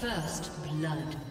First blood.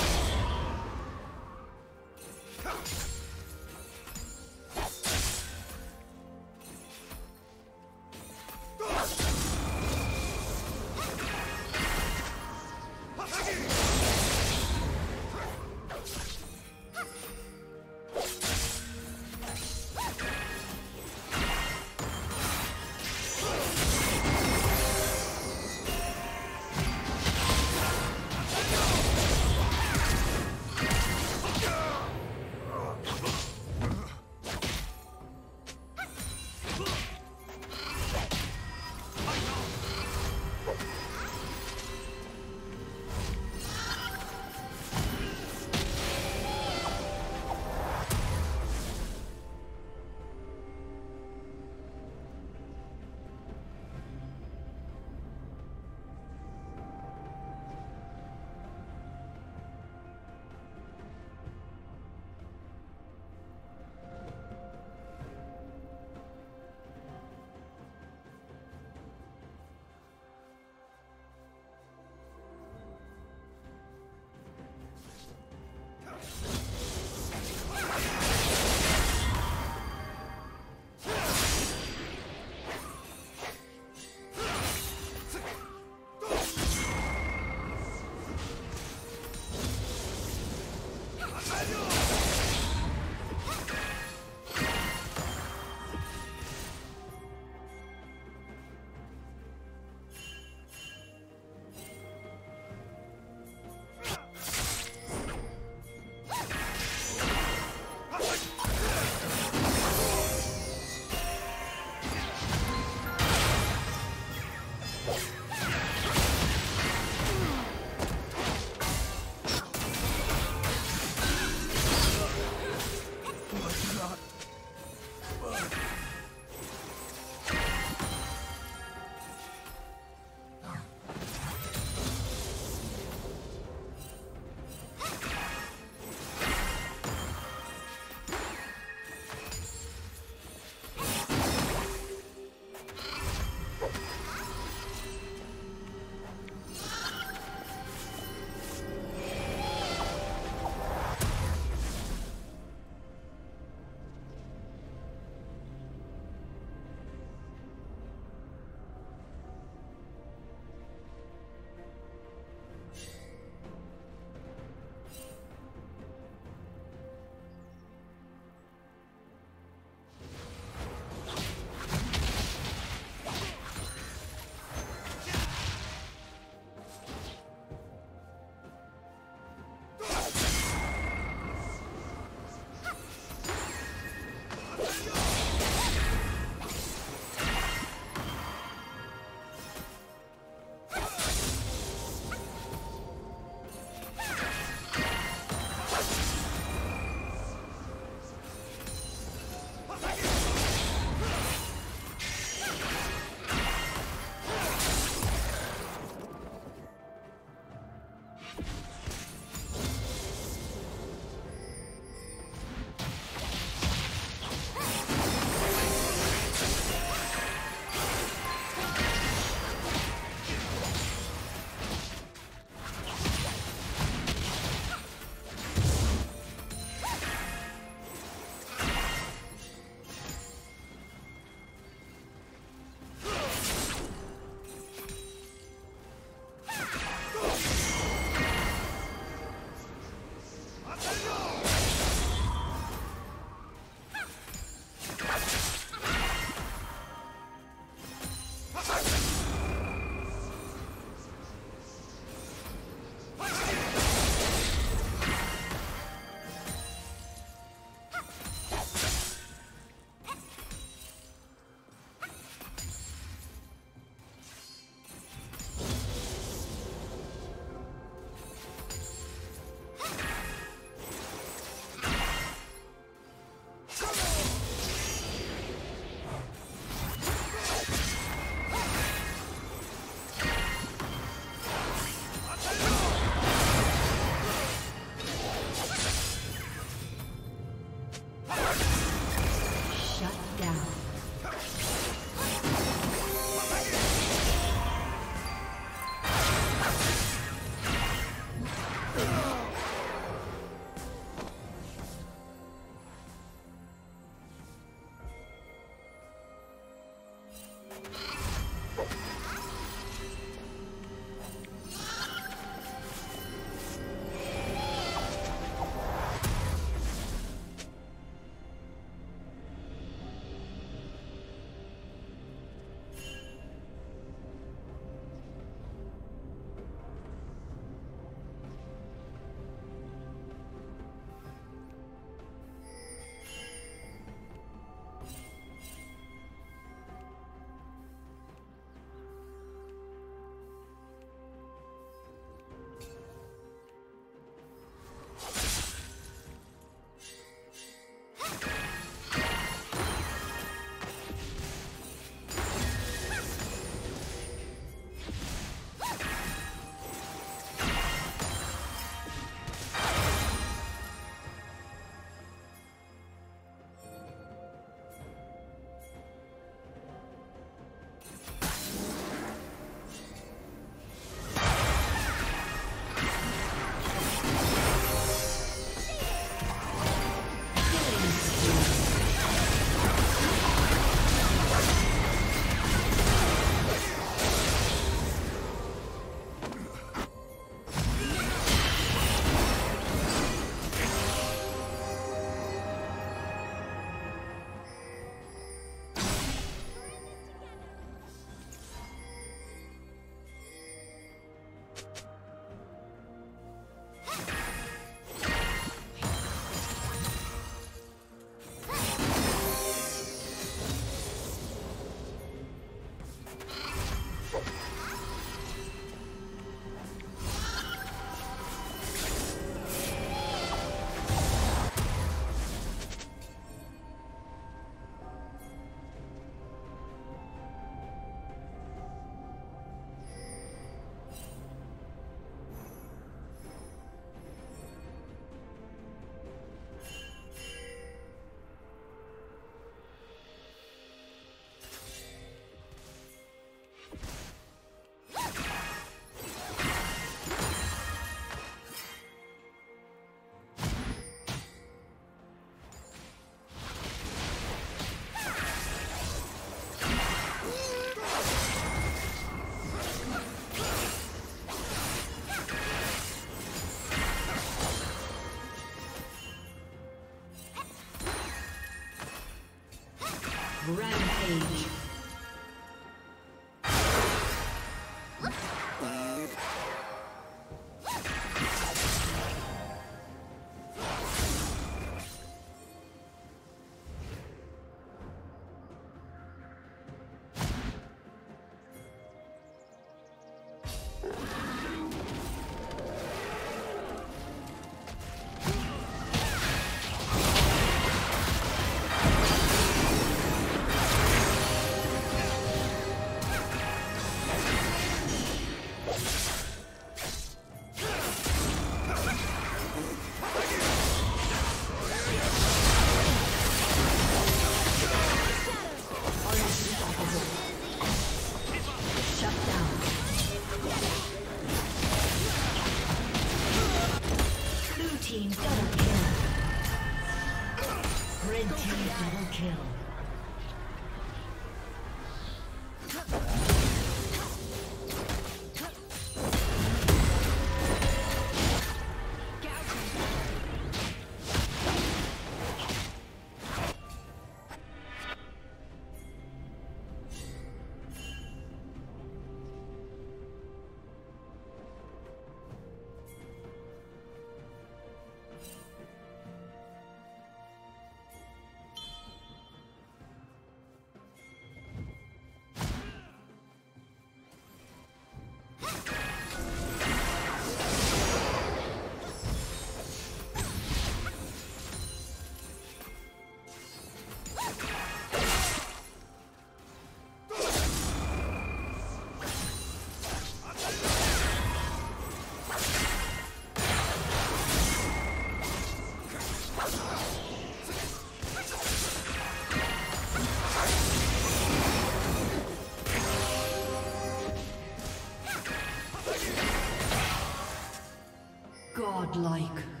Godlike.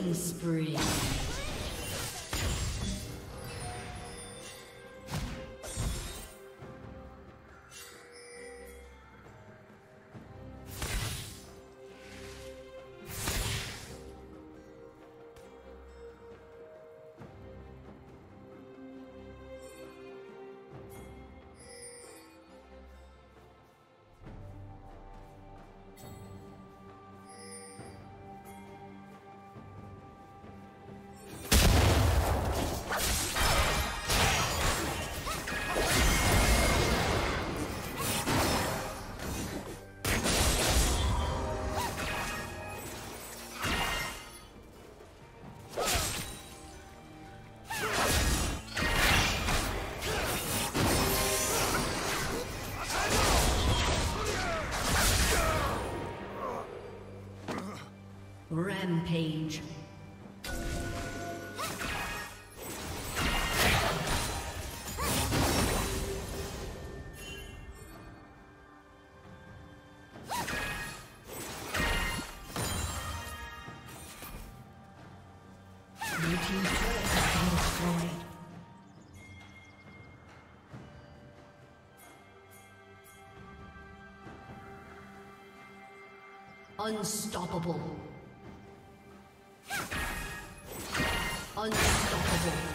Killing spree. Rampage. Unstoppable. Unstoppable.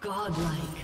Godlike.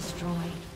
Destroyed.